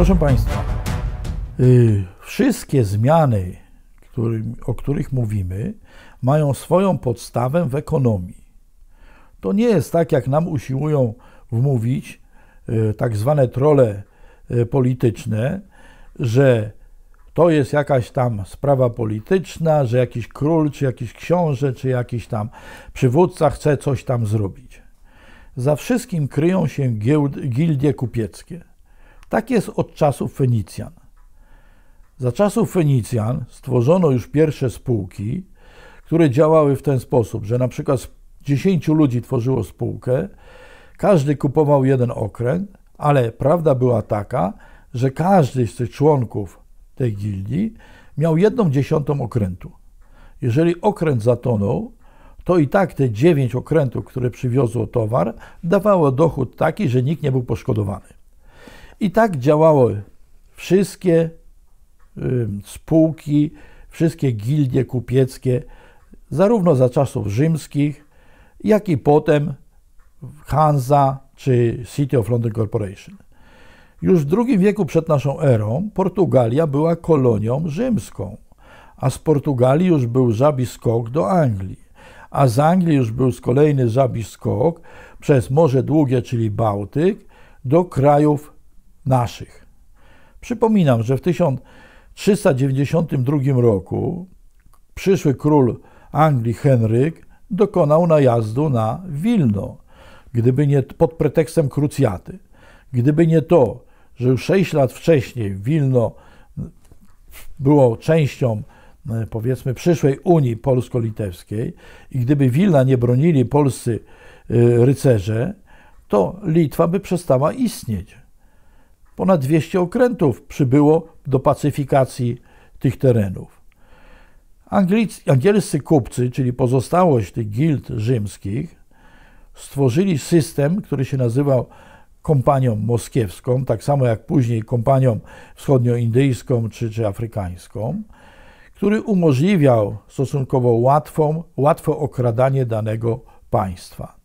Proszę Państwa, yy, wszystkie zmiany, o których mówimy, mają swoją podstawę w ekonomii. To nie jest tak, jak nam usiłują wmówić yy, tak zwane trole yy, polityczne, że to jest jakaś tam sprawa polityczna, że jakiś król, czy jakiś książę, czy jakiś tam przywódca chce coś tam zrobić. Za wszystkim kryją się gildie kupieckie. Tak jest od czasów Fenicjan. Za czasów Fenicjan stworzono już pierwsze spółki, które działały w ten sposób, że na przykład 10 ludzi tworzyło spółkę, każdy kupował jeden okręt, ale prawda była taka, że każdy z tych członków tej gildii miał jedną dziesiątą okrętu. Jeżeli okręt zatonął, to i tak te dziewięć okrętów, które przywiozło towar, dawało dochód taki, że nikt nie był poszkodowany. I tak działały wszystkie spółki, wszystkie gildie kupieckie, zarówno za czasów rzymskich, jak i potem Hansa czy City of London Corporation. Już w II wieku przed naszą erą Portugalia była kolonią rzymską, a z Portugalii już był żabi skok do Anglii, a z Anglii już był z kolejny żabi skok przez Morze Długie, czyli Bałtyk, do krajów naszych. Przypominam, że w 1392 roku przyszły król Anglii Henryk dokonał najazdu na Wilno, gdyby nie pod pretekstem krucjaty. Gdyby nie to, że już 6 lat wcześniej Wilno było częścią powiedzmy przyszłej Unii Polsko-Litewskiej i gdyby Wilna nie bronili polscy e, rycerze, to Litwa by przestała istnieć. Ponad 200 okrętów przybyło do pacyfikacji tych terenów. Anglicy, angielscy kupcy, czyli pozostałość tych gild rzymskich, stworzyli system, który się nazywał kompanią moskiewską, tak samo jak później kompanią wschodnioindyjską czy, czy afrykańską, który umożliwiał stosunkowo łatwą, łatwe okradanie danego państwa.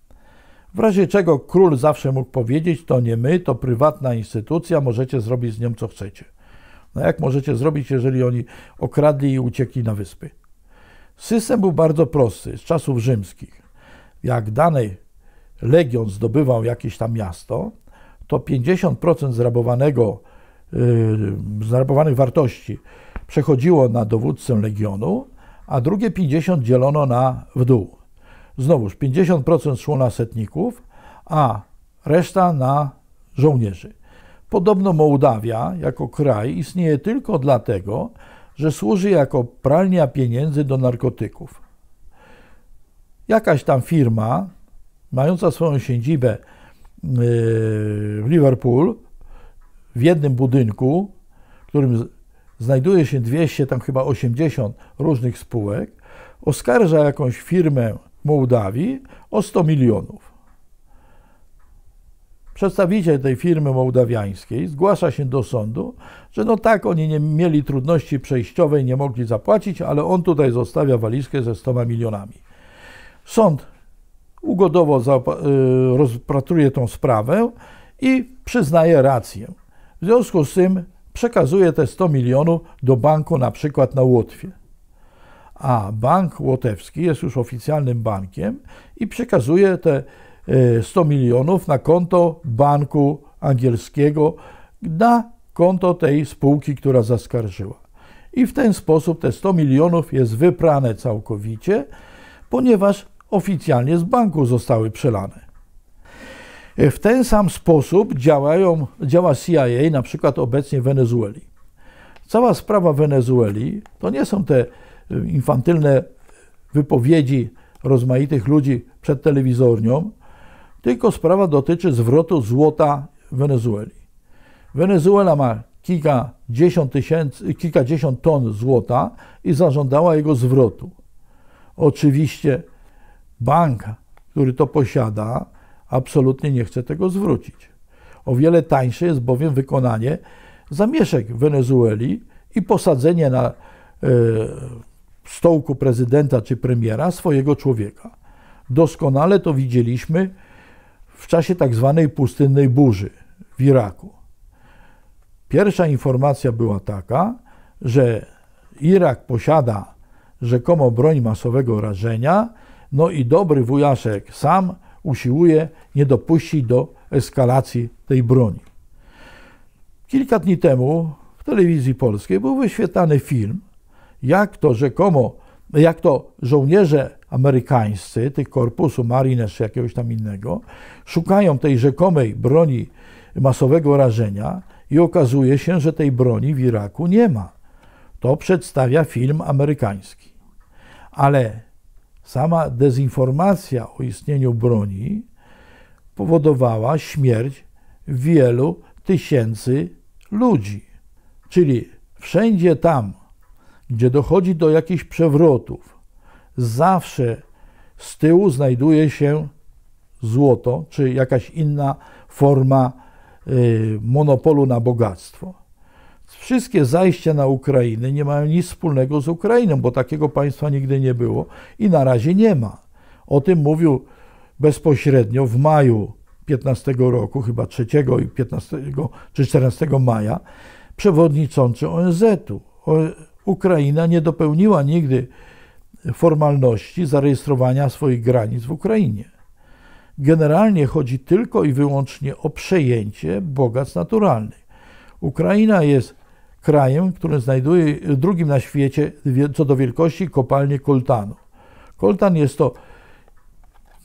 W razie czego król zawsze mógł powiedzieć: To nie my, to prywatna instytucja, możecie zrobić z nią co chcecie. No jak możecie zrobić, jeżeli oni okradli i uciekli na wyspy? System był bardzo prosty, z czasów rzymskich. Jak dany legion zdobywał jakieś tam miasto, to 50% zrabowanego, yy, zrabowanych wartości przechodziło na dowódcę legionu, a drugie 50% dzielono na w dół. Znowuż 50% szło na setników, a reszta na żołnierzy. Podobno Mołdawia jako kraj istnieje tylko dlatego, że służy jako pralnia pieniędzy do narkotyków. Jakaś tam firma, mająca swoją siedzibę w Liverpool, w jednym budynku, w którym znajduje się 200, tam chyba 80 różnych spółek, oskarża jakąś firmę Mołdawii o 100 milionów. Przedstawiciel tej firmy mołdawiańskiej zgłasza się do sądu, że no tak, oni nie mieli trudności przejściowej, nie mogli zapłacić, ale on tutaj zostawia walizkę ze 100 milionami. Sąd ugodowo y, rozpatruje tą sprawę i przyznaje rację. W związku z tym przekazuje te 100 milionów do banku na przykład na Łotwie. A bank łotewski jest już oficjalnym bankiem i przekazuje te 100 y, milionów na konto banku angielskiego, na konto tej spółki, która zaskarżyła. I w ten sposób te 100 milionów jest wyprane całkowicie, ponieważ oficjalnie z banku zostały przelane. W ten sam sposób działają, działa CIA na przykład obecnie w Wenezueli. Cała sprawa Wenezueli to nie są te infantylne wypowiedzi rozmaitych ludzi przed telewizornią, tylko sprawa dotyczy zwrotu złota Wenezueli. Wenezuela ma kilkadziesiąt, tysięcy, kilkadziesiąt ton złota i zażądała jego zwrotu. Oczywiście bank, który to posiada, absolutnie nie chce tego zwrócić. O wiele tańsze jest bowiem wykonanie zamieszek w Wenezueli i posadzenie na e, stołku prezydenta czy premiera swojego człowieka. Doskonale to widzieliśmy w czasie tak zwanej pustynnej burzy w Iraku. Pierwsza informacja była taka, że Irak posiada rzekomo broń masowego rażenia, no i dobry wujaszek sam usiłuje nie dopuścić do eskalacji tej broni. Kilka dni temu w telewizji polskiej był wyświetlany film, jak to rzekomo, jak to żołnierze amerykańscy, tych korpusu Marines czy jakiegoś tam innego, szukają tej rzekomej broni masowego rażenia i okazuje się, że tej broni w Iraku nie ma. To przedstawia film amerykański. Ale sama dezinformacja o istnieniu broni powodowała śmierć wielu tysięcy ludzi. Czyli wszędzie tam, gdzie dochodzi do jakichś przewrotów, zawsze z tyłu znajduje się złoto, czy jakaś inna forma y, monopolu na bogactwo. Wszystkie zajścia na Ukrainę nie mają nic wspólnego z Ukrainą, bo takiego państwa nigdy nie było i na razie nie ma. O tym mówił bezpośrednio w maju 15 roku, chyba 3 i 15 czy 14 maja, przewodniczący ONZ-u. Ukraina nie dopełniła nigdy formalności zarejestrowania swoich granic w Ukrainie. Generalnie chodzi tylko i wyłącznie o przejęcie bogactw naturalnych. Ukraina jest krajem, który znajduje drugim na świecie co do wielkości kopalnię koltanu. Koltan jest to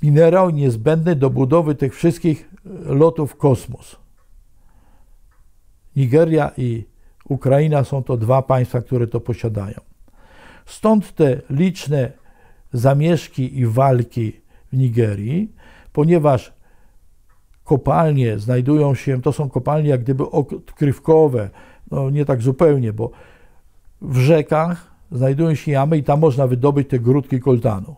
minerał niezbędny do budowy tych wszystkich lotów w kosmos. Nigeria i Ukraina są to dwa państwa, które to posiadają. Stąd te liczne zamieszki i walki w Nigerii, ponieważ kopalnie znajdują się, to są kopalnie jak gdyby odkrywkowe, no nie tak zupełnie, bo w rzekach znajdują się jamy i tam można wydobyć te grudki koltanu.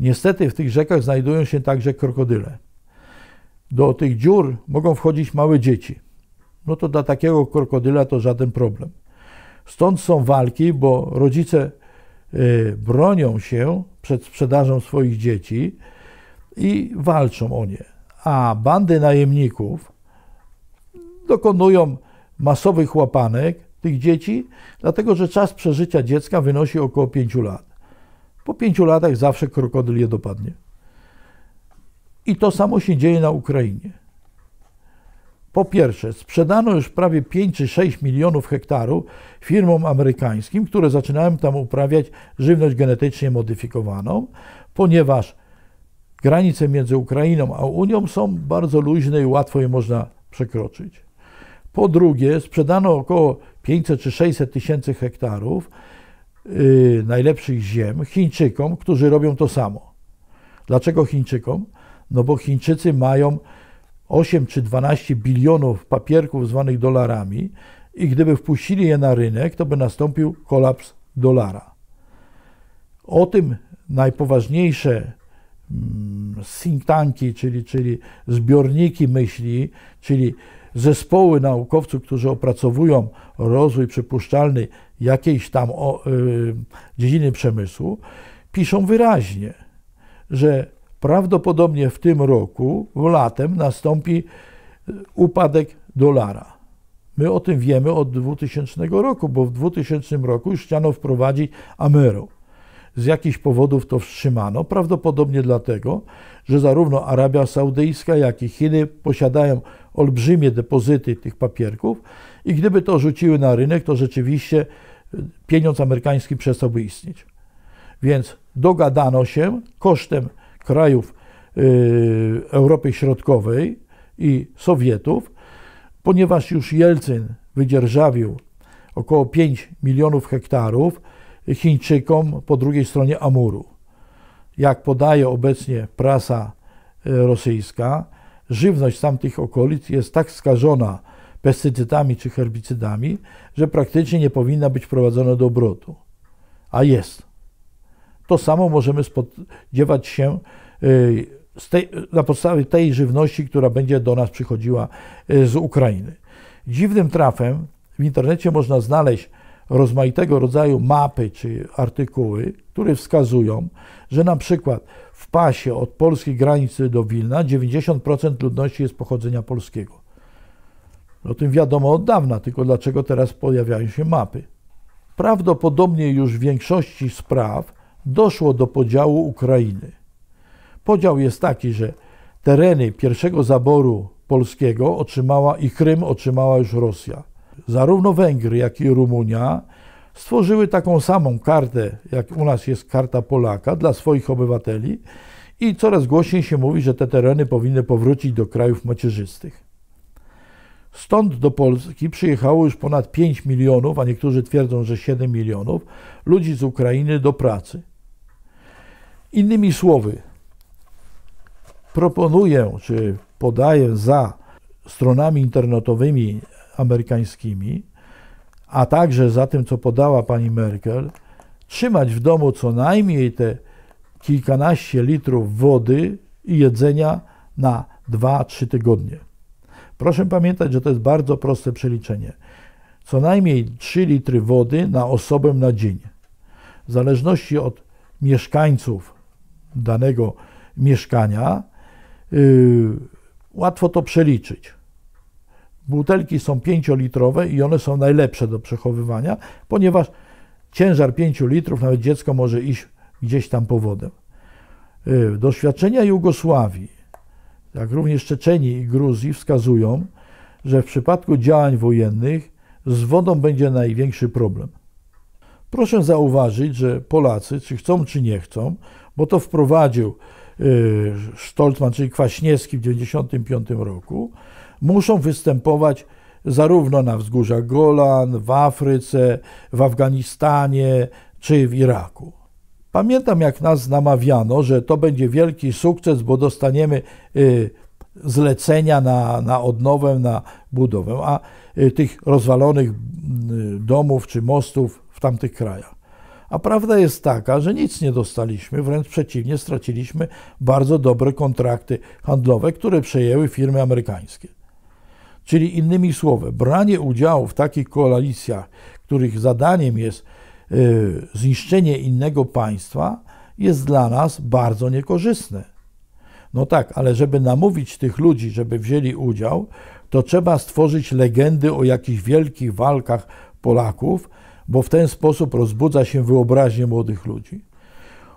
Niestety w tych rzekach znajdują się także krokodyle. Do tych dziur mogą wchodzić małe dzieci. No to dla takiego krokodyla to żaden problem. Stąd są walki, bo rodzice y, bronią się przed sprzedażą swoich dzieci i walczą o nie. A bandy najemników dokonują masowych łapanek tych dzieci, dlatego że czas przeżycia dziecka wynosi około 5 lat. Po 5 latach zawsze krokodyl je dopadnie. I to samo się dzieje na Ukrainie. Po pierwsze, sprzedano już prawie 5 czy 6 milionów hektarów firmom amerykańskim, które zaczynają tam uprawiać żywność genetycznie modyfikowaną, ponieważ granice między Ukrainą a Unią są bardzo luźne i łatwo je można przekroczyć. Po drugie, sprzedano około 500 czy 600 tysięcy hektarów yy, najlepszych ziem Chińczykom, którzy robią to samo. Dlaczego Chińczykom? No bo Chińczycy mają 8 czy 12 bilionów papierków zwanych dolarami i gdyby wpuścili je na rynek, to by nastąpił kolaps dolara. O tym najpoważniejsze mm, think tanki, czyli, czyli zbiorniki myśli, czyli zespoły naukowców, którzy opracowują rozwój przypuszczalny jakiejś tam o, y, dziedziny przemysłu, piszą wyraźnie, że prawdopodobnie w tym roku, w latem, nastąpi y, upadek dolara. My o tym wiemy od 2000 roku, bo w 2000 roku już chciano wprowadzić Amero. Z jakichś powodów to wstrzymano, prawdopodobnie dlatego, że zarówno Arabia Saudyjska, jak i Chiny posiadają olbrzymie depozyty tych papierków i gdyby to rzuciły na rynek, to rzeczywiście y, pieniądz amerykański przestałby istnieć. Więc dogadano się kosztem krajów y, Europy Środkowej i Sowietów, ponieważ już Jelcyn wydzierżawił około 5 milionów hektarów Chińczykom po drugiej stronie Amuru. Jak podaje obecnie prasa y, rosyjska, żywność z tamtych okolic jest tak skażona pestycydami czy herbicydami, że praktycznie nie powinna być wprowadzona do obrotu. A jest. To samo możemy spodziewać się y, tej, na podstawie tej żywności, która będzie do nas przychodziła y, z Ukrainy. Dziwnym trafem w internecie można znaleźć rozmaitego rodzaju mapy czy artykuły, które wskazują, że na przykład w pasie od polskiej granicy do Wilna 90% ludności jest pochodzenia polskiego. O tym wiadomo od dawna, tylko dlaczego teraz pojawiają się mapy. Prawdopodobnie już w większości spraw doszło do podziału Ukrainy. Podział jest taki, że tereny pierwszego zaboru polskiego otrzymała i Krym otrzymała już Rosja. Zarówno Węgry, jak i Rumunia stworzyły taką samą kartę, jak u nas jest karta Polaka dla swoich obywateli i coraz głośniej się mówi, że te tereny powinny powrócić do krajów macierzystych. Stąd do Polski przyjechało już ponad 5 milionów, a niektórzy twierdzą, że 7 milionów ludzi z Ukrainy do pracy. Innymi słowy, proponuję, czy podaję za stronami internetowymi amerykańskimi, a także za tym, co podała pani Merkel, trzymać w domu co najmniej te kilkanaście litrów wody i jedzenia na 2-3 tygodnie. Proszę pamiętać, że to jest bardzo proste przeliczenie. Co najmniej 3 litry wody na osobę na dzień. W zależności od mieszkańców danego mieszkania, yy, łatwo to przeliczyć. Butelki są 5-litrowe i one są najlepsze do przechowywania, ponieważ ciężar 5 litrów, nawet dziecko może iść gdzieś tam po wodę. Y, doświadczenia Jugosławii, jak również Czeczenii i Gruzji wskazują, że w przypadku działań wojennych z wodą będzie największy problem. Proszę zauważyć, że Polacy, czy chcą, czy nie chcą, bo to wprowadził y, Stoltman, czyli Kwaśniewski w 1995 roku, muszą występować zarówno na wzgórzach Golan, w Afryce, w Afganistanie czy w Iraku. Pamiętam, jak nas namawiano, że to będzie wielki sukces, bo dostaniemy y, zlecenia na, na odnowę, na budowę, a y, tych rozwalonych y, domów czy mostów w tamtych krajach. A prawda jest taka, że nic nie dostaliśmy, wręcz przeciwnie, straciliśmy bardzo dobre kontrakty handlowe, które przejęły firmy amerykańskie. Czyli innymi słowy, branie udziału w takich koalicjach, których zadaniem jest y, zniszczenie innego państwa, jest dla nas bardzo niekorzystne. No tak, ale żeby namówić tych ludzi, żeby wzięli udział, to trzeba stworzyć legendy o jakichś wielkich walkach Polaków, bo w ten sposób rozbudza się wyobraźnię młodych ludzi.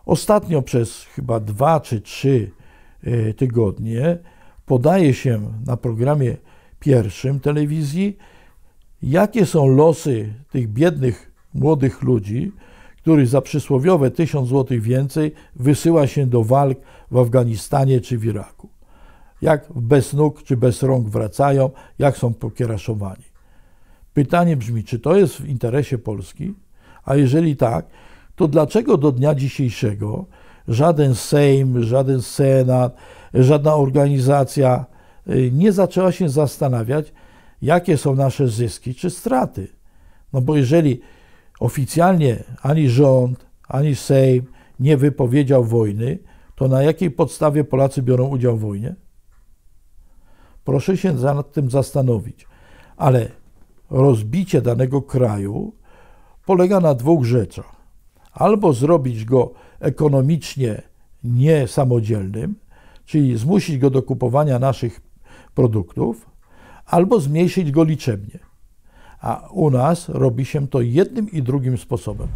Ostatnio przez chyba dwa czy trzy y, tygodnie podaje się na programie pierwszym telewizji, jakie są losy tych biednych młodych ludzi, których za przysłowiowe tysiąc złotych więcej wysyła się do walk w Afganistanie czy w Iraku. Jak bez nóg czy bez rąk wracają, jak są pokieraszowani. Pytanie brzmi, czy to jest w interesie Polski? A jeżeli tak, to dlaczego do dnia dzisiejszego żaden Sejm, żaden Senat, żadna organizacja nie zaczęła się zastanawiać, jakie są nasze zyski czy straty. No bo jeżeli oficjalnie ani rząd, ani Sejm nie wypowiedział wojny, to na jakiej podstawie Polacy biorą udział w wojnie? Proszę się nad tym zastanowić. Ale rozbicie danego kraju polega na dwóch rzeczach. Albo zrobić go ekonomicznie niesamodzielnym, czyli zmusić go do kupowania naszych produktów, albo zmniejszyć go liczebnie. A u nas robi się to jednym i drugim sposobem.